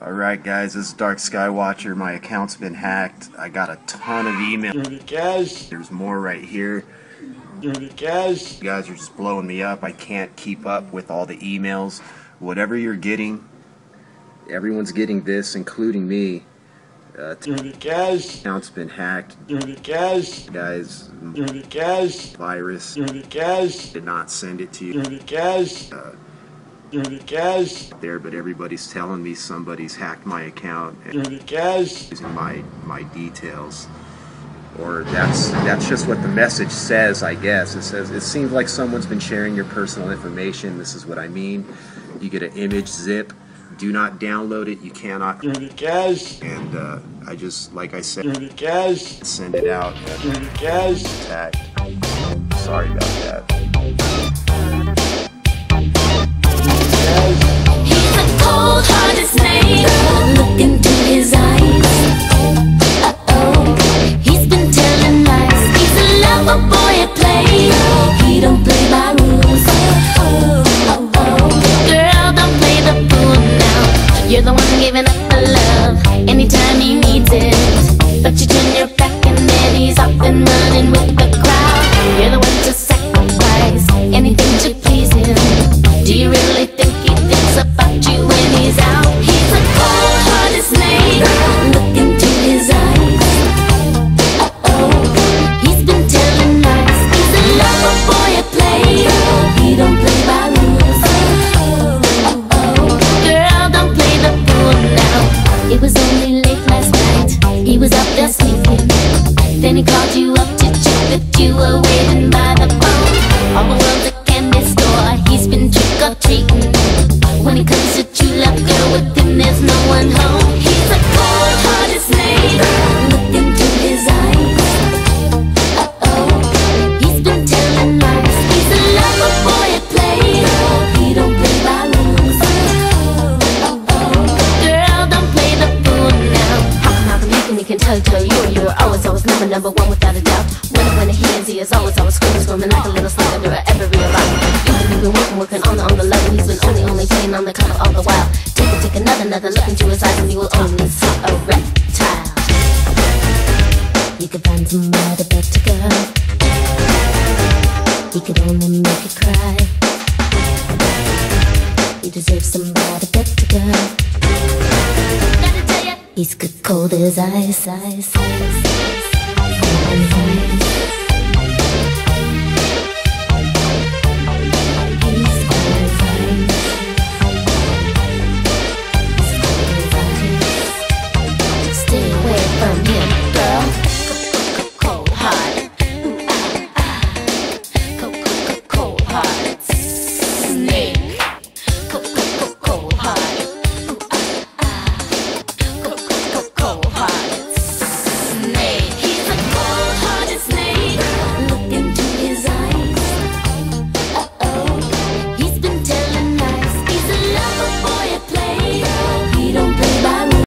Alright guys, this is Dark Skywatcher. My account's been hacked. I got a ton of emails. Guys, There's more right here. guys, You guys are just blowing me up. I can't keep up with all the emails. Whatever you're getting, everyone's getting this, including me. Uh, t- guys, account's been hacked. guys, Guys, guys, virus guys, did not send it to you guys, uh, guys, there, but everybody's telling me somebody's hacked my account and guys, using my my details. Or that's that's just what the message says, I guess. It says it seems like someone's been sharing your personal information. This is what I mean. You get an image zip. Do not download it. You cannot. guys, And uh, I just, like I said, guys, send it out. guys. Attack. Sorry about that. You're the one giving up It was only late last night. He was out there sleeping. Then he called you up to check that you were waiting by you, were always, always number, number one without a doubt. When, when he hears, he is always, always screaming, screaming like a little slug under every. Even you've been working, working on the, on the level, he's been only, only playing on the cover all the while. Take it, take another, another look into his eyes, and you will only see a reptile. You could find somebody better, girl. He could only make you cry. You deserve somebody better, girl. He's cold as ice, ice, ice, ice.